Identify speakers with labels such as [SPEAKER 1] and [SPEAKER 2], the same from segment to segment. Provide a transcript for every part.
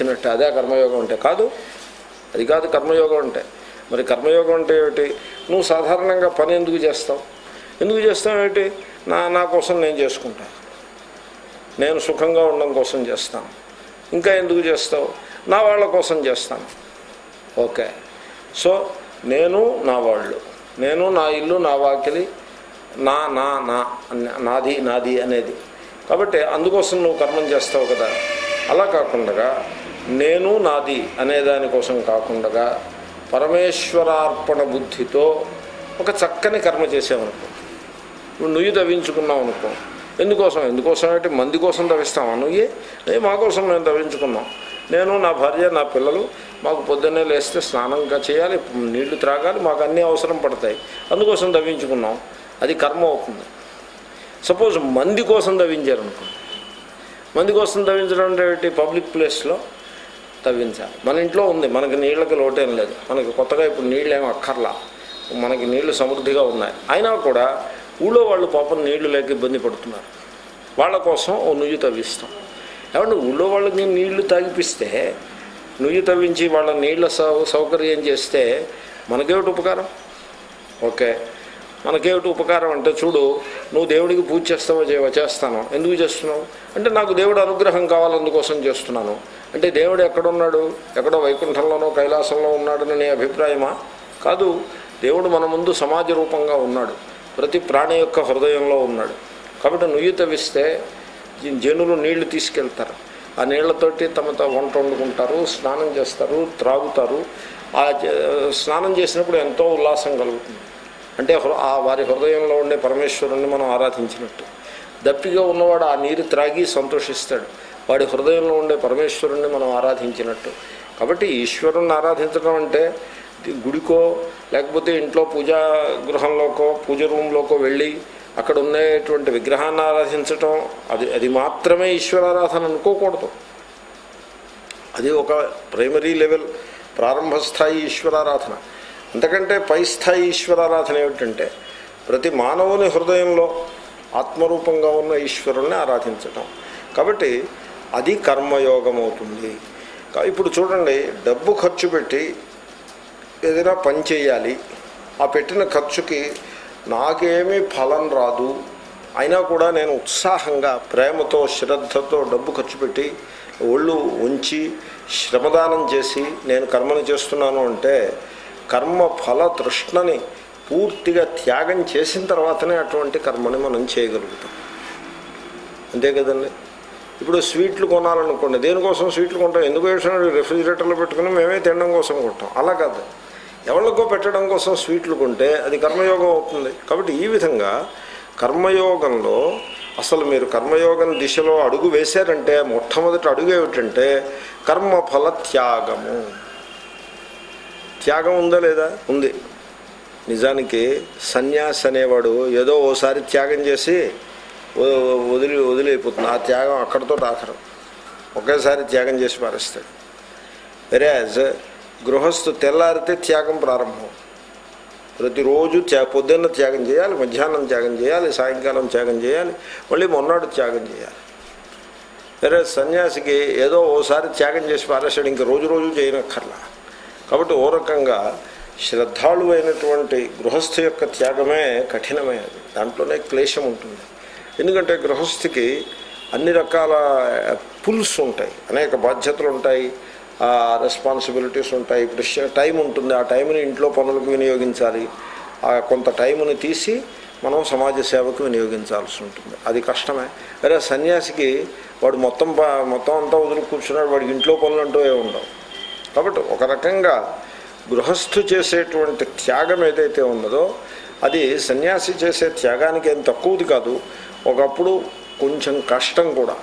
[SPEAKER 1] ఎక్కినట్టే అదే కర్మయోగం అంటే. కాదు అది కాదు కర్మయోగం అంటే. మరి కర్మయోగం అంటే ఏమిటి? నువ్వు సాధారణంగా పని ఎందుకు చేస్తావు? ఎందుకు చేస్తావు ఏమిటి? నా నా కోసం నేను చేసుకుంటాను నేను సుఖంగా ఉండడం కోసం చేస్తాను. ఇంకా ఎందుకు చేస్తావు? నా వాళ్ళ కోసం చేస్తాను. ఓకే. సో నేను నా వాళ్ళు. నేను నా ఇల్లు నా వాకిలి నా నా నా నాది నాది అనేది. కాబట్టి అందుకోసం నువ్వు కర్మం చేస్తావు కదా. అలా కాకుండా నేను నాది అనే దానికోసం కాకుండా పరమేశ్వరార్పణ బుద్ధితో ఒక చక్కని కర్మ చేసావనుకో నువ్వు నుయ్యి తవ్వించుకున్నావు అనుకో. ఎందుకోసం? ఎందుకోసం అంటే మంది కోసం తవ్విస్తావా నువ్వు ఏ మా కోసం మేము తవ్వించుకున్నాం నేను నా భార్య నా పిల్లలు మాకు పొద్దున్నే లేస్తే స్నానంగా చేయాలి నీళ్ళు త్రాగాలి మాకు అన్నీ అవసరం పడతాయి. అందుకోసం తవ్వించుకున్నాం అది కర్మ అవుతుంది. సపోజ్ మంది కోసం తవ్వించారు అనుకో మంది కోసం తవ్వించడం అంటే పబ్లిక్ ప్లేస్లో తవ్వించాలి మన ఇంట్లో ఉంది మనకి నీళ్ళకి లోటేం లేదు. మనకి కొత్తగా ఇప్పుడు నీళ్ళు ఏం అక్కర్లా. మనకి నీళ్ళు సమృద్ధిగా ఉన్నాయి. అయినా కూడా ఊళ్ళో వాళ్ళు పాపం నీళ్ళు లేక ఇబ్బంది పడుతున్నారు. వాళ్ళ కోసం ఓ నుయ్యి తవ్విస్తాం. ఏమంటే ఊళ్ళో వాళ్ళకి నీళ్ళు తాగిపిస్తే నుయ్యి తవ్వించి వాళ్ళ నీళ్ళ సౌ సౌకర్యం చేస్తే మనకేమిటి ఉపకారం? ఓకే. మనకేమిటి ఉపకారం అంటే చూడు నువ్వు దేవుడికి పూజ చేస్తావో చేస్తాను. ఎందుకు చేస్తున్నావు? అంటే నాకు దేవుడు అనుగ్రహం కావాలందుకోసం చేస్తున్నాను. అంటే దేవుడు ఎక్కడున్నాడు? ఎక్కడో వైకుంఠంలోనో కైలాసంలో ఉన్నాడని నీ అభిప్రాయమా? కాదు దేవుడు మన ముందు సమాజ రూపంగా ఉన్నాడు. ప్రతి ప్రాణి యొక్క హృదయంలో ఉన్నాడు. కాబట్టి నుయ్యి తవ్విస్తే జనులు నీళ్ళు తీసుకెళ్తారు. ఆ నీళ్ళతోటి తమ వంట వండుకుంటారు స్నానం చేస్తారు త్రాగుతారు. ఆ జ- స్నానం చేసినప్పుడు ఎంతో ఉల్లాసం కలుగుతుంది. అంటే హృ- ఆ వారి హృదయంలో ఉండే పరమేశ్వరుణ్ణి మనం ఆరాధించినట్టు. దప్పిగా ఉన్నవాడు ఆ నీరు త్రాగి సంతోషిస్తాడు. వాడి హృదయంలో ఉండే పరమేశ్వరుణ్ణి మనం ఆరాధించినట్టు. కాబట్టి ఈశ్వరుణ్ణి ఆరాధించడం అంటే గుడికో లేకపోతే ఇంట్లో పూజా గృహంలోకో పూజ రూమ్లోకో వెళ్ళి అక్కడ ఉండేటువంటి విగ్రహాన్ని ఆరాధించటం అది అది మాత్రమే ఈశ్వరారాధన అనుకోకూడదు. అది ఒక ప్రైమరీ లెవెల్ ప్రారంభ స్థాయి ఈశ్వరారాధన అంతకంటే పై స్థాయి ఈశ్వరారాధన ఏమిటంటే ప్రతి మానవుని హృదయంలో ఆత్మరూపంగా ఉన్న ఈశ్వరుణ్ణి ఆరాధించటం. కాబట్టి అది కర్మయోగం అవుతుంది ఇప్పుడు చూడండి డబ్బు ఖర్చు పెట్టి ఏదైనా పని చేయాలి. ఆ పెట్టిన ఖర్చుకి నాకేమీ ఫలం రాదు. అయినా కూడా నేను ఉత్సాహంగా ప్రేమతో శ్రద్ధతో డబ్బు ఖర్చు పెట్టి ఒళ్ళు ఉంచి శ్రమదానం చేసి నేను కర్మను చేస్తున్నాను అంటే కర్మ ఫల తృష్ణని పూర్తిగా త్యాగం చేసిన తర్వాతనే అటువంటి కర్మని మనం చేయగలుగుతాం. అంతే కదండి? ఇప్పుడు స్వీట్లు కొనాలనుకోండి దేనికోసం స్వీట్లు కొంటాం? ఎందుకు వేసినాడు రెఫ్రిజిరేటర్లో పెట్టుకుని మేమే తినడం కోసం కొంటాం? అలా కాదు. ఎవరికో పెట్టడం కోసం స్వీట్లు కొంటే అది కర్మయోగం అవుతుంది. కాబట్టి ఈ విధంగా కర్మయోగంలో అసలు మీరు కర్మయోగం దిశలో అడుగు వేశారంటే మొట్టమొదటి అడుగు ఏమిటంటే కర్మఫల త్యాగము. త్యాగం ఉందా లేదా? ఉంది. నిజానికి సన్యాసి అనేవాడు ఏదో ఓసారి త్యాగం చేసి వదిలి వదిలిపోతుంది. ఆ త్యాగం అక్కడితో ఆఖరం ఒకేసారి త్యాగం చేసి పారేస్తాడు. వెరాజ్ గృహస్థు తెల్లారితే త్యాగం ప్రారంభం. ప్రతిరోజు త్యా పొద్దున్న త్యాగం చేయాలి మధ్యాహ్నం త్యాగం చేయాలి సాయంకాలం త్యాగం చేయాలి మళ్ళీ మొన్నాడు త్యాగం చేయాలి. వేరే సన్యాసికి ఏదో ఓసారి త్యాగం చేసి పారేసాడు ఇంక రోజు రోజు చేయనక్కర్లా. కాబట్టి ఓ రకంగా శ్రద్ధాళువైనటువంటి గృహస్థు యొక్క త్యాగమే కఠినమైనది. దాంట్లోనే క్లేశం ఉంటుంది. ఎందుకంటే గృహస్థికి అన్ని రకాల పుల్స్ ఉంటాయి. అనేక బాధ్యతలు ఉంటాయి. రెస్పాన్సిబిలిటీస్ ఉంటాయి. ప్రెషర్ టైం ఉంటుంది. ఆ టైంని ఇంట్లో పనులకు వినియోగించాలి. ఆ కొంత టైంని తీసి మనం సమాజ సేవకు వినియోగించాల్సి ఉంటుంది. అది కష్టమే. అరే సన్యాసికి వాడు మొత్తం మొత్తం అంతా వదిలి కూర్చున్నాడు. వాడికి ఇంట్లో పనులు అంటూ ఏ ఉండవు. కాబట్టి ఒక రకంగా గృహస్థు చేసేటువంటి త్యాగం ఏదైతే ఉన్నదో అది సన్యాసి చేసే త్యాగానికి ఏం తక్కువది కాదు. ఒకప్పుడు కొంచెం కష్టం కూడా.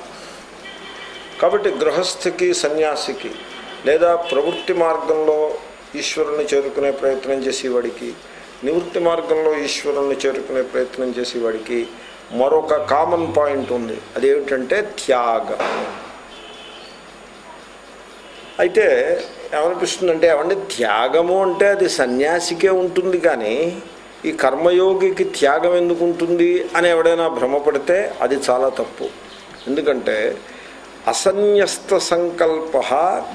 [SPEAKER 1] కాబట్టి గృహస్థికి సన్యాసికి లేదా ప్రవృత్తి మార్గంలో ఈశ్వరుని చేరుకునే ప్రయత్నం చేసేవాడికి నివృత్తి మార్గంలో ఈశ్వరుని చేరుకునే ప్రయత్నం చేసేవాడికి మరొక కామన్ పాయింట్ ఉంది. అదేమిటంటే త్యాగం. అయితే ఏమనిపిస్తుందంటే ఏమంటే త్యాగము అంటే అది సన్యాసికే ఉంటుంది కానీ ఈ కర్మయోగికి త్యాగం ఎందుకు ఉంటుంది అని ఎవడైనా భ్రమపడితే అది చాలా తప్పు. ఎందుకంటే అసన్యస్త సంకల్ప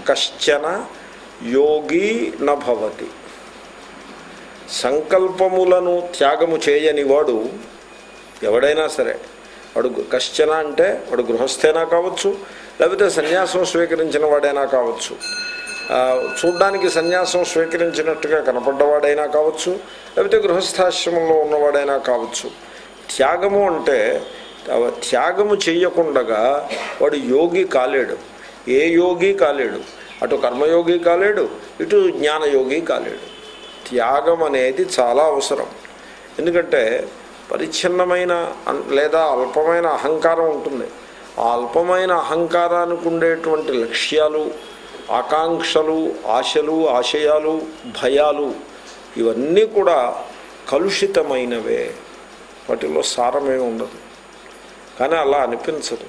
[SPEAKER 1] కశ్చన యోగి నభవతి. సంకల్పములను త్యాగము చేయని వాడు ఎవడైనా సరే వాడు కశ్చన అంటే వాడు గృహస్థైనా కావచ్చు లేకపోతే సన్యాసం స్వీకరించిన వాడైనా కావచ్చు. చూడ్డానికి సన్యాసం స్వీకరించినట్టుగా కనపడ్డవాడైనా కావచ్చు లేకపోతే గృహస్థాశ్రమంలో ఉన్నవాడైనా కావచ్చు. త్యాగము అంటే త్యాగము చేయకుండగా వాడు యోగి కాలేడు. ఏ యోగి కాలేడు? అటు కర్మయోగి కాలేడు ఇటు జ్ఞానయోగి కాలేడు. త్యాగం అనేది చాలా అవసరం. ఎందుకంటే పరిచ్ఛిన్నమైన లేదా అల్పమైన అహంకారం ఉంటుంది. ఆ అల్పమైన అహంకారానికి ఉండేటువంటి లక్ష్యాలు ఆకాంక్షలు ఆశలు ఆశయాలు భయాలు ఇవన్నీ కూడా కలుషితమైనవే. వాటిల్లో సారమే ఉండదు. కానీ అలా అనిపించదు.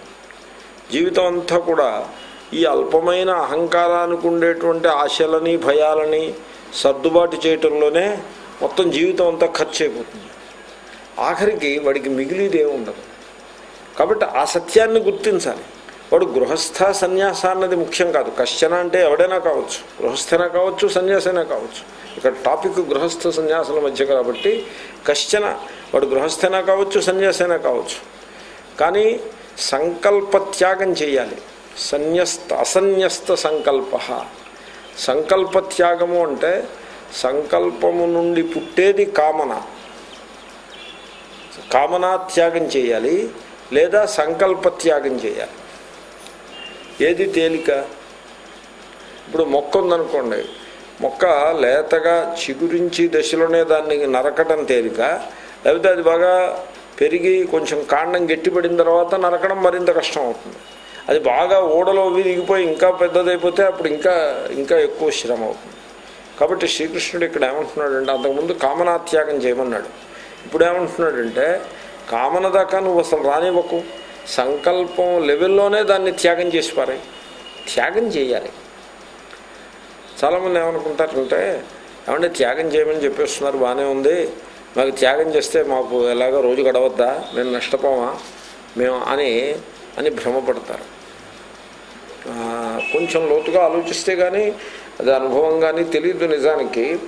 [SPEAKER 1] జీవితం అంతా కూడా ఈ అల్పమైన అహంకారానికి ఉండేటువంటి ఆశలని భయాలని సర్దుబాటు చేయటంలోనే మొత్తం జీవితం అంతా ఖర్చు అయిపోతుంది. ఆఖరికి వాడికి మిగిలిదే ఉండదు. కాబట్టి ఆ సత్యాన్ని గుర్తించాలి. వాడు గృహస్థ సన్యాస అన్నది ముఖ్యం కాదు. కశ్చన అంటే ఎవడైనా కావచ్చు. గృహస్థైనా కావచ్చు సన్యాసైనా కావచ్చు. ఇక్కడ టాపిక్ గృహస్థ సన్యాసుల మధ్య కాబట్టి కశ్చన వాడు గృహస్థైనా కావచ్చు సన్యాసైనా కావచ్చు. కానీ సంకల్ప త్యాగం చేయాలి. సన్యస్త అసన్యస్త సంకల్ప. సంకల్ప త్యాగము అంటే సంకల్పము నుండి పుట్టేది కామన. కామనా త్యాగం చేయాలి లేదా సంకల్ప త్యాగం చేయాలి. ఏది తేలిక? ఇప్పుడు మొక్క ఉందనుకోండి మొక్క లేతగా చిగురించి దశలోనే దాన్ని నరకటం తేలిక? లేకపోతే అది బాగా పెరిగి కొంచెం కాండం గట్టిపడిన తర్వాత నరకడం మరింత కష్టం అవుతుంది అది బాగా ఓడలో విరిగిపోయి ఇంకా పెద్దదైపోతే అప్పుడు ఇంకా ఇంకా ఎక్కువ శ్రమ అవుతుంది కాబట్టి శ్రీకృష్ణుడు ఇక్కడ ఏమంటున్నాడంటే అంతకుముందు కామనాత్యాగం చేయమన్నాడు. ఇప్పుడు ఏమంటున్నాడంటే కామన దాకా నువ్వు అసలు రానివ్వకు. సంకల్పం లెవెల్లోనే దాన్ని త్యాగం చేసి పారాయి త్యాగం చేయాలి. చాలామంది ఏమనుకుంటారంటే ఏమంటే త్యాగం చేయమని చెప్పేస్తున్నారు బాగానే ఉంది. మాకు త్యాగం చేస్తే మాకు ఎలాగో రోజు గడవద్దా? మేము నష్టపోమా? మేము అని అని భ్రమపడతారు. కొంచెం లోతుగా ఆలోచిస్తే కానీ అది అనుభవం కానీ తెలియదు నిజానికి.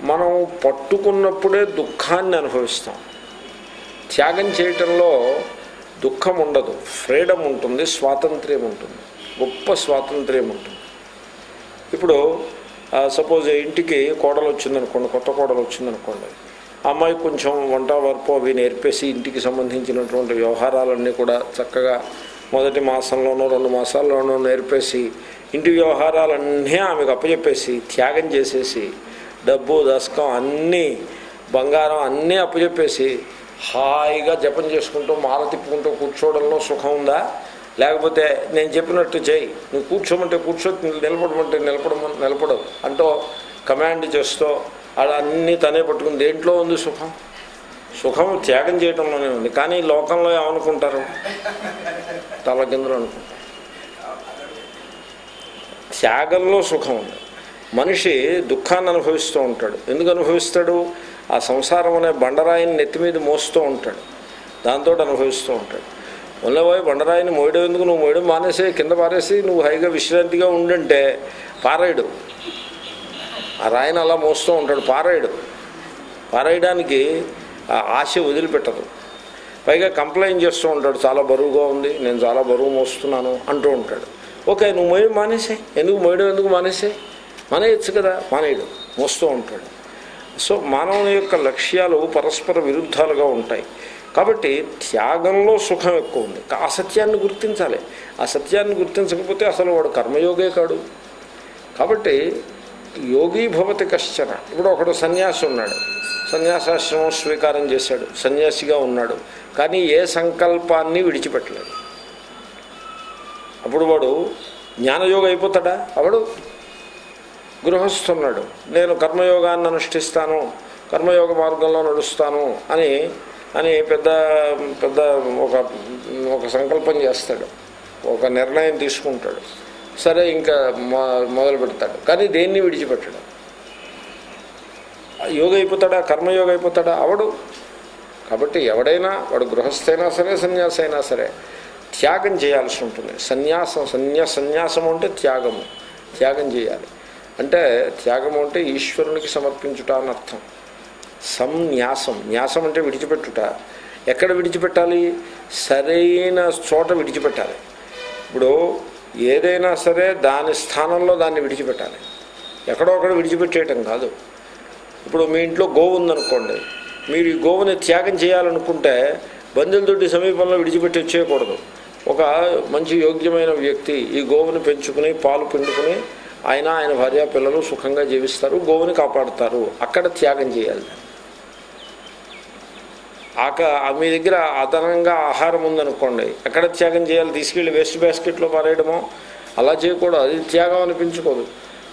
[SPEAKER 1] మనం పట్టుకున్నప్పుడే దుఃఖాన్ని అనుభవిస్తాం. త్యాగం చేయటంలో దుఃఖం ఉండదు ఫ్రీడమ్ ఉంటుంది స్వాతంత్ర్యం ఉంటుంది గొప్ప స్వాతంత్ర్యం ఉంటుంది ఇప్పుడు సపోజ్ ఇంటికి కోడలు వచ్చిందనుకోండి కొత్త కోడలు వచ్చిందనుకోండి అమ్మాయి కొంచెం వంట వరపు అవి నేర్పేసి ఇంటికి సంబంధించినటువంటి వ్యవహారాలన్నీ కూడా చక్కగా మొదటి మాసంలోనో రెండు మాసాల్లోనో నేర్పేసి ఇంటి వ్యవహారాలన్నీ ఆమెకు అప్పచెప్పేసి త్యాగం చేసేసి డబ్బు దశకం అన్నీ బంగారం అన్నీ అప్పచెప్పేసి హాయిగా జపం చేసుకుంటూ మాల తిప్పుకుంటూ కూర్చోవడంలో సుఖం ఉందా? లేకపోతే నేను చెప్పినట్టు చేయి. నువ్వు కూర్చోమంటే కూర్చో నిలబడమంటే నిలబడమని నిలబడవు అంటూ కమాండ్ చేస్తూ అలా అన్నీ తనే పట్టుకుని దేంట్లో ఉంది సుఖం? సుఖం త్యాగం చేయడంలోనే ఉంది. కానీ ఈ లోకంలో ఏమనుకుంటారు? తల అనుకుంటారు. త్యాగంలో సుఖం ఉంది. మనిషి దుఃఖాన్ని అనుభవిస్తూ ఉంటాడు. ఎందుకు అనుభవిస్తాడు? ఆ సంసారం అనే బండరాయిని నెత్తి మీద మోస్తూ ఉంటాడు. దాంతో అనుభవిస్తూ ఉంటాడు. ఉన్నపోయి బండరాయిని మోయడం ఎందుకు? నువ్వు మోయడం మానేసి కింద పారేసి నువ్వు హైగా విశ్రాంతిగా ఉండంటే పారాయడు. ఆ రాయిని అలా మోస్తూ ఉంటాడు పారాయడు. పారాయడానికి ఆ ఆశ వదిలిపెట్టదు. పైగా కంప్లైంట్ చేస్తూ ఉంటాడు చాలా బరువుగా ఉంది నేను చాలా బరువు మోస్తున్నాను అంటూ ఉంటాడు. ఓకే నువ్వు మోయడం మానేసే ఎందుకు మోయడం ఎందుకు మానేసే మానేయచ్చు కదా మానేయడు. మోస్తూ ఉంటాడు. సో మానవుని యొక్క లక్ష్యాలు పరస్పర విరుద్ధాలుగా ఉంటాయి. కాబట్టి త్యాగంలో సుఖం ఎక్కువ ఉంది. ఆ సత్యాన్ని గుర్తించాలి. ఆ సత్యాన్ని గుర్తించకపోతే అసలు వాడు కర్మయోగే కాడు. కాబట్టి యోగి భవతి కశ్చన. ఇప్పుడు ఒకడు సన్యాసి ఉన్నాడు. సన్యాసాశ్రమం స్వీకారం చేశాడు. సన్యాసిగా ఉన్నాడు. కానీ ఏ సంకల్పాన్ని విడిచిపెట్టలేదు. అప్పుడు వాడు జ్ఞానయోగ అయిపోతాడా? అవడు గృహస్థున్నాడు. నేను కర్మయోగాన్ని అనుష్ఠిస్తాను కర్మయోగ మార్గంలో నడుస్తాను అని అని పెద్ద పెద్ద ఒక ఒక సంకల్పం చేస్తాడు. ఒక నిర్ణయం తీసుకుంటాడు. సరే ఇంకా మొ- మొదలు పెడతాడు. కానీ దేన్ని విడిచిపెట్టడు? యోగ అయిపోతాడా? కర్మయోగ అయిపోతాడా? అవడు. కాబట్టి ఎవడైనా వాడు గృహస్థైనా సరే సన్యాసి అయినా సరే త్యాగం చేయాల్సి ఉంటుంది. సన్యాసం సన్యా సన్యాసం అంటే త్యాగము. త్యాగం చేయాలి. అంటే త్యాగం అంటే ఈశ్వరునికి సమర్పించుట అని అర్థం. సంన్యాసం. న్యాసం అంటే విడిచిపెట్టుట. ఎక్కడ విడిచిపెట్టాలి? సరైన చోట విడిచిపెట్టాలి. ఇప్పుడు ఏదైనా సరే దాని స్థానంలో దాన్ని విడిచిపెట్టాలి. ఎక్కడో అక్కడ విడిచిపెట్టేయటం కాదు. ఇప్పుడు మీ ఇంట్లో గోవు ఉందనుకోండి. మీరు ఈ గోవుని త్యాగం చేయాలనుకుంటే బంధువులతోటి సమీపంలో విడిచిపెట్టి వచ్చేయకూడదు. ఒక మంచి యోగ్యమైన వ్యక్తి ఈ గోవుని పెంచుకుని పాలు పిండుకుని ఆయన ఆయన భార్య పిల్లలు సుఖంగా జీవిస్తారు గోవుని కాపాడుతారు. అక్కడ త్యాగం చేయాలి. ఆక మీ దగ్గర అదనంగా ఆహారం ఉందనుకోండి ఎక్కడ త్యాగం చేయాలి? తీసుకెళ్ళి వేస్ట్ బాస్కెట్లో పారేయడమో? అలా చేయకూడదు. అది త్యాగం అనిపించుకోదు.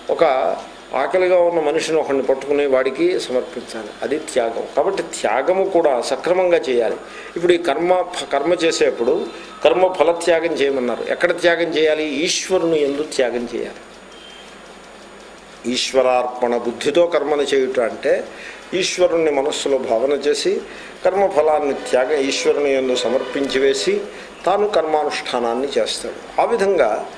[SPEAKER 1] ఒక ఆకలిగా ఉన్న మనిషిని ఒకరిని పట్టుకుని వాడికి సమర్పించాలి. అది త్యాగం. కాబట్టి త్యాగము కూడా సక్రమంగా చేయాలి. ఇప్పుడు ఈ కర్మ కర్మ చేసేప్పుడు కర్మ ఫలత్యాగం చేయమన్నారు. ఎక్కడ త్యాగం చేయాలి? ఈశ్వరుని ఎందు త్యాగం చేయాలి. ఈశ్వరార్పణ బుద్ధితో కర్మను చేయుట అంటే ఈశ్వరుణ్ణి మనస్సులో భావన చేసి కర్మఫలాన్ని త్యాగం ఈశ్వరుని ఎందు సమర్పించి వేసి తాను కర్మానుష్ఠానాన్ని చేస్తాడు. ఆ విధంగా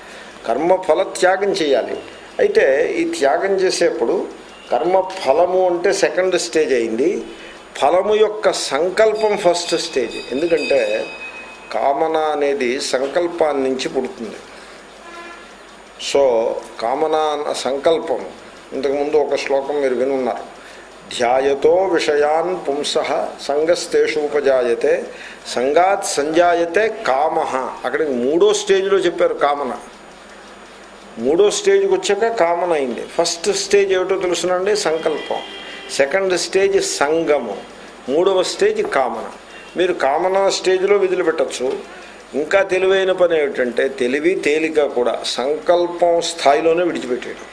[SPEAKER 1] కర్మఫల త్యాగం చేయాలి. అయితే ఈ త్యాగం చేసేప్పుడు కర్మ ఫలము అంటే సెకండ్ స్టేజ్ అయింది. ఫలము యొక్క సంకల్పం ఫస్ట్ స్టేజ్. ఎందుకంటే కామన అనేది సంకల్పాన్ని నుంచి పుడుతుంది. సో కామన అన్న సంకల్పం. ఇంతకుముందు ఒక శ్లోకం మీరు వినున్నారు. ధ్యాయతో విషయాన్ పుంస సంగస్తేషు ఉపజాయతే సంగాత్ సంజాయతే కామ. అక్కడికి మూడో స్టేజ్లో చెప్పారు కామన. మూడో స్టేజ్కి వచ్చాక కామన్ అయింది. ఫస్ట్ స్టేజ్ ఏమిటో తెలుసునండి? సంకల్పం. సెకండ్ స్టేజ్ సంగము. మూడవ స్టేజ్ కామన. మీరు కామన స్టేజ్లో విధులు పెట్టచ్చు. ఇంకా తెలివైన పని ఏమిటంటే తెలివి తేలిక కూడా సంకల్పం స్థాయిలోనే విడిచిపెట్టేయడం.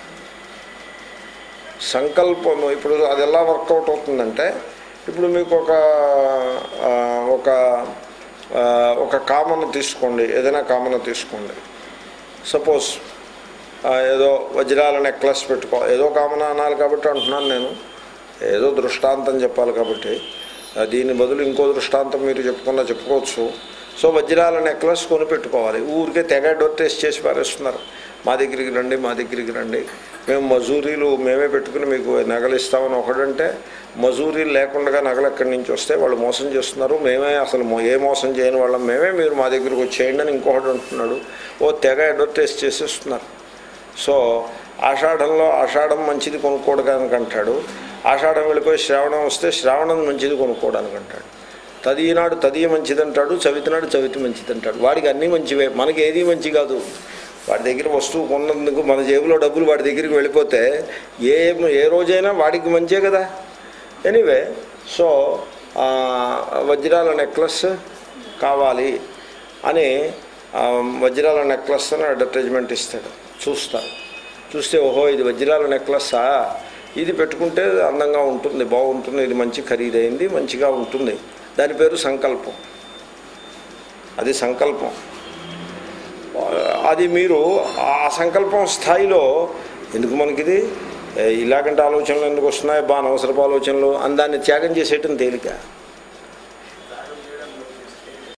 [SPEAKER 1] సంకల్పం ఇప్పుడు అది ఎలా వర్కౌట్ అవుతుందంటే ఇప్పుడు మీకు ఒక ఒక ఒక కామన తీసుకోండి ఏదైనా కామన తీసుకోండి. సపోజ్ ఏదో వజ్రాల నెక్లెస్ పెట్టుకో ఏదో కామన అనాలి కాబట్టి అంటున్నాను నేను ఏదో దృష్టాంతం చెప్పాలి కాబట్టి దీని బదులు ఇంకో దృష్టాంతం మీరు చెప్పుకున్నా చెప్పుకోవచ్చు. సో వజ్రాల నెక్లెస్ కొని పెట్టుకోవాలి ఊరికే తెగ అడ్వర్టైజ్ చేసి పారేస్తున్నారు. మా దగ్గరికి రండి మా దగ్గరికి రండి. మేము మజూరీలు మేమే పెట్టుకుని మీకు నగలు ఇస్తామని ఒకడంటే మజూరీలు లేకుండా నగలు ఎక్కడి నుంచి వస్తే వాళ్ళు మోసం చేస్తున్నారు. మేమే అసలు ఏ మోసం చేయని వాళ్ళం. మేమే మీరు మా దగ్గరికి వచ్చేయండి అని ఇంకొకటి అంటున్నాడు. ఓ తెగ అడ్వర్టైజ్ చేసేస్తున్నారు. సో ఆషాఢంలో ఆషాఢం మంచిది కొనుక్కోవడానికి అంటాడు. ఆషాఢం వెళ్ళిపోయి శ్రావణం వస్తే శ్రావణం మంచిది కొనుక్కోవడానికి అంటాడు. తదినాడు తదియ మంచిది అంటాడు చవితినాడు చవితి మంచిది అంటాడు వాడికి అన్నీ మంచివే మనకి ఏది మంచి కాదు. వాడి దగ్గర వస్తువు కొన్నందుకు మన జేబులో డబ్బులు వాడి దగ్గరికి వెళ్ళిపోతే ఏ ఏ రోజైనా వాడికి మంచే కదా. ఎనీవే సో వజ్రాల నెక్లెస్ కావాలి అని వజ్రాల నెక్లెస్ అని అడ్వర్టైజ్మెంట్ ఇస్తాడు. చూస్తారు చూస్తే ఓహో ఇది వజ్రాల నెక్లెస్సా ఇది పెట్టుకుంటే అందంగా ఉంటుంది బాగుంటుంది ఇది మంచి ఖరీదైంది మంచిగా ఉంటుంది. దాని పేరు సంకల్పం. అది సంకల్పం. అది మీరు ఆ సంకల్పం స్థాయిలో ఎందుకు మనకిది? ఏ, ఇలాగంటే ఆలోచనలు ఎందుకు వస్తున్నాయి? బాగా అనవసరపు ఆలోచనలు అని దాన్ని త్యాగం చేసేయటం తేలిక.